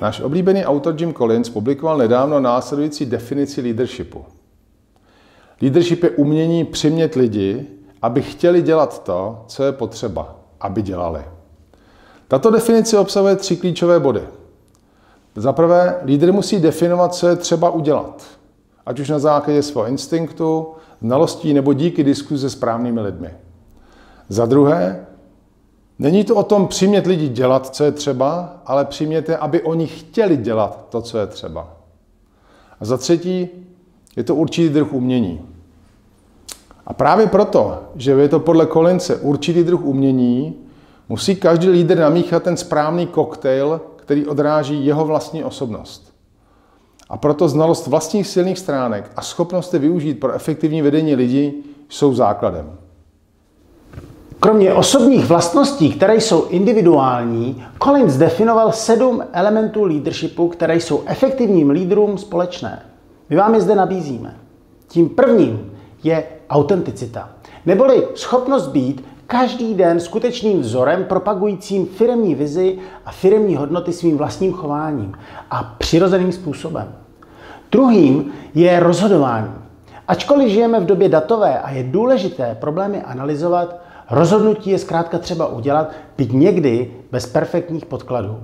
Náš oblíbený autor Jim Collins publikoval nedávno následující definici leadershipu. Leadership je umění přimět lidi, aby chtěli dělat to, co je potřeba, aby dělali. Tato definice obsahuje tři klíčové body. Za prvé, lídr musí definovat, co je třeba udělat, ať už na základě svého instinktu, znalostí nebo díky diskuzi se správnými lidmi. Za druhé, není to o tom přimět lidi dělat, co je třeba, ale přimět je, aby oni chtěli dělat to, co je třeba. A za třetí, je to určitý druh umění. A právě proto, že je to podle Kolince určitý druh umění, musí každý lídr namíchat ten správný koktejl, který odráží jeho vlastní osobnost. A proto znalost vlastních silných stránek a schopnost je využít pro efektivní vedení lidí jsou základem. Kromě osobních vlastností, které jsou individuální, Collins definoval sedm elementů leadershipu, které jsou efektivním lídrům společné. My vám je zde nabízíme. Tím prvním je autenticita, neboli schopnost být každý den skutečným vzorem propagujícím firemní vizi a firemní hodnoty svým vlastním chováním a přirozeným způsobem. Druhým je rozhodování. Ačkoliv žijeme v době datové a je důležité problémy analyzovat, rozhodnutí je zkrátka třeba udělat, byť někdy bez perfektních podkladů.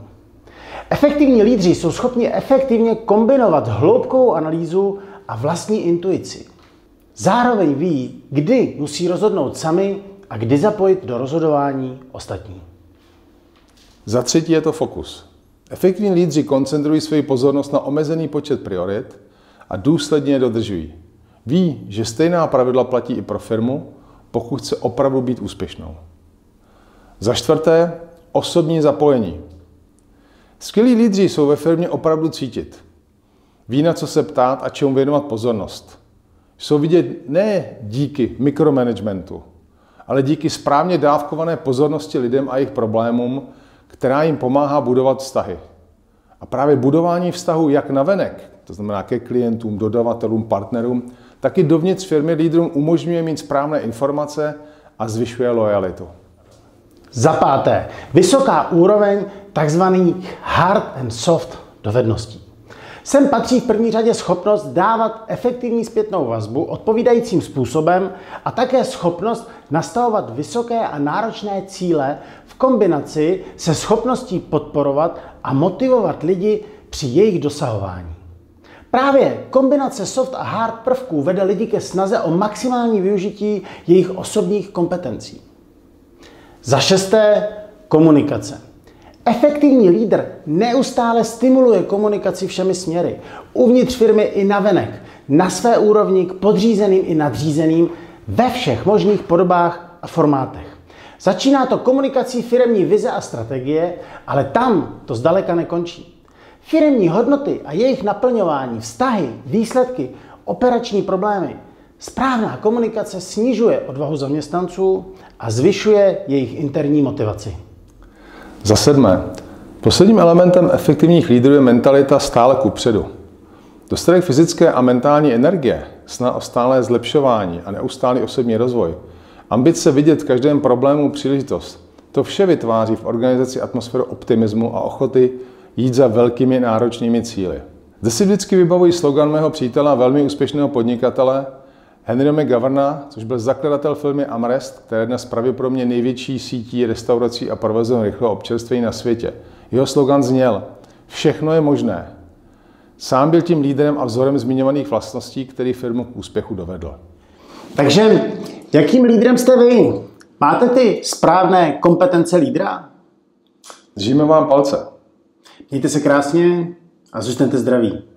Efektivní lídři jsou schopni efektivně kombinovat hloubkovou analýzu a vlastní intuici. Zároveň ví, kdy musí rozhodnout sami a kdy zapojit do rozhodování ostatní. Za třetí je to fokus. Efektivní lídři koncentrují svoji pozornost na omezený počet priorit a důsledně je dodržují. Ví, že stejná pravidla platí i pro firmu, pokud chce opravdu být úspěšnou. Za čtvrté, osobní zapojení. Skvělí lídři jsou ve firmě opravdu cítit. Ví, na co se ptát a čemu věnovat pozornost. Jsou vidět ne díky mikromanagementu, ale díky správně dávkované pozornosti lidem a jejich problémům, která jim pomáhá budovat vztahy. A právě budování vztahu jak na venek, to znamená ke klientům, dodavatelům, partnerům, tak i dovnitř firmy lídrům umožňuje mít správné informace a zvyšuje lojalitu. Za páté, vysoká úroveň takzvaných hard and soft dovedností. Sem patří v první řadě schopnost dávat efektivní zpětnou vazbu odpovídajícím způsobem a také schopnost nastavovat vysoké a náročné cíle v kombinaci se schopností podporovat a motivovat lidi při jejich dosahování. Právě kombinace soft a hard prvků vede lidi ke snaze o maximální využití jejich osobních kompetencí. Za šesté, komunikace. Efektivní lídr neustále stimuluje komunikaci všemi směry. Uvnitř firmy i navenek. Na své úrovni k podřízeným i nadřízeným ve všech možných podobách a formátech. Začíná to komunikací firemní vize a strategie, ale tam to zdaleka nekončí. Firemní hodnoty a jejich naplňování, vztahy, výsledky, operační problémy. Správná komunikace snižuje odvahu zaměstnanců a zvyšuje jejich interní motivaci. Za sedmé, posledním elementem efektivních lídrů je mentalita stále kupředu. Dostatek fyzické a mentální energie, sna o stálé zlepšování a neustálý osobní rozvoj, ambice vidět v každém problému příležitost, to vše vytváří v organizaci atmosféru optimismu a ochoty jít za velkými náročnými cíly. Zde si vždycky vybavuji slogan mého přítela, velmi úspěšného podnikatele, Henry McGoverna, což byl zakladatel firmy Amrest, která je dnes pravděpodobně největší sítí restaurací a provozem rychlého občerstvení na světě. Jeho slogan zněl, všechno je možné. Sám byl tím lídrem a vzorem zmiňovaných vlastností, který firmu k úspěchu dovedl. Takže jakým lídrem jste vy? Máte ty správné kompetence lídra? Držíme vám palce. Mějte se krásně a zůstaňte zdraví.